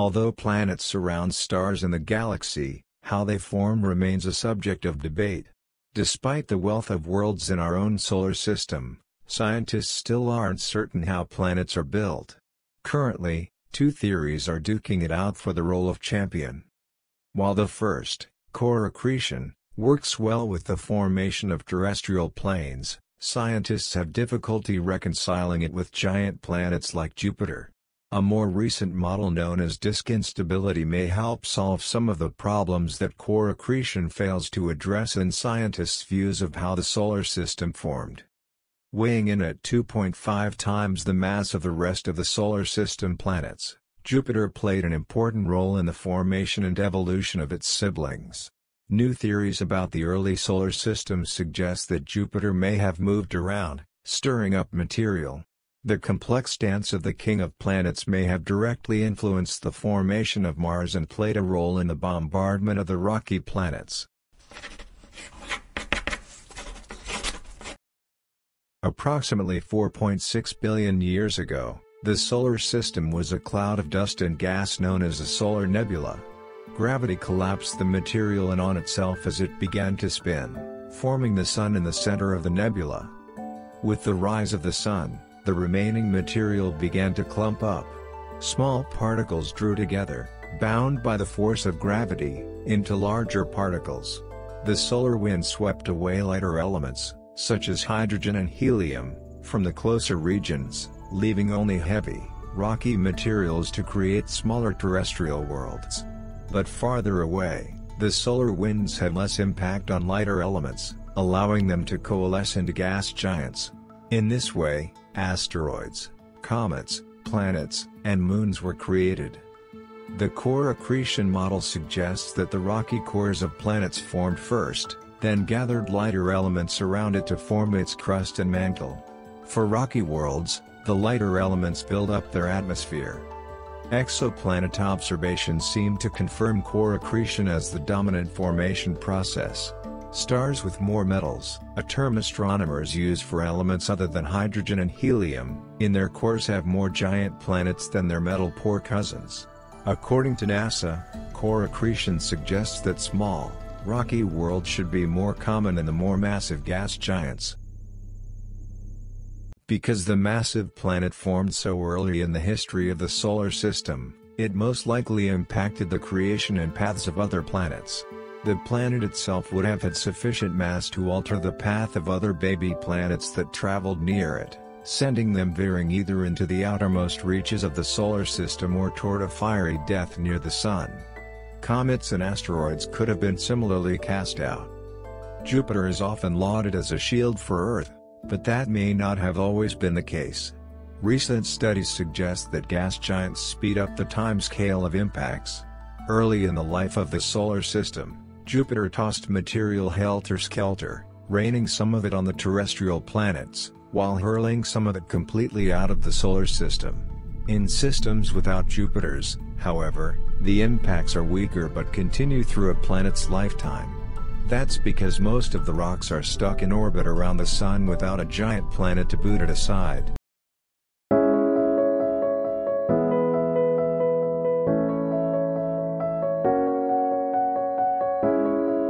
Although planets surround stars in the galaxy, how they form remains a subject of debate. Despite the wealth of worlds in our own solar system, scientists still aren't certain how planets are built. Currently, two theories are duking it out for the role of champion. While the first, core accretion, works well with the formation of terrestrial planes, scientists have difficulty reconciling it with giant planets like Jupiter. A more recent model known as disk instability may help solve some of the problems that core accretion fails to address in scientists' views of how the solar system formed. Weighing in at 2.5 times the mass of the rest of the solar system planets, Jupiter played an important role in the formation and evolution of its siblings. New theories about the early solar system suggest that Jupiter may have moved around, stirring up material. The complex dance of the king of planets may have directly influenced the formation of Mars and played a role in the bombardment of the rocky planets. Approximately 4.6 billion years ago, the Solar System was a cloud of dust and gas known as a solar nebula. Gravity collapsed the material in on itself as it began to spin, forming the Sun in the center of the nebula. With the rise of the Sun, the remaining material began to clump up. Small particles drew together, bound by the force of gravity, into larger particles. The solar wind swept away lighter elements, such as hydrogen and helium, from the closer regions, leaving only heavy, rocky materials to create smaller terrestrial worlds. But farther away, the solar winds had less impact on lighter elements, allowing them to coalesce into gas giants. In this way, asteroids, comets, planets, and moons were created. The core accretion model suggests that the rocky cores of planets formed first, then gathered lighter elements around it to form its crust and mantle. For rocky worlds, the lighter elements build up their atmosphere. Exoplanet observations seem to confirm core accretion as the dominant formation process. Stars with more metals, a term astronomers use for elements other than hydrogen and helium, in their cores have more giant planets than their metal-poor cousins. According to NASA, core accretion suggests that small, rocky worlds should be more common in the more massive gas giants. Because the massive planet formed so early in the history of the Solar System, it most likely impacted the creation and paths of other planets. The planet itself would have had sufficient mass to alter the path of other baby planets that traveled near it, sending them veering either into the outermost reaches of the Solar System or toward a fiery death near the Sun. Comets and asteroids could have been similarly cast out. Jupiter is often lauded as a shield for Earth, but that may not have always been the case. Recent studies suggest that gas giants speed up the timescale of impacts. Early in the life of the Solar System, Jupiter tossed material helter-skelter, raining some of it on the terrestrial planets, while hurling some of it completely out of the Solar System. In systems without Jupiters, however, the impacts are weaker but continue through a planet's lifetime. That's because most of the rocks are stuck in orbit around the Sun without a giant planet to boot it aside.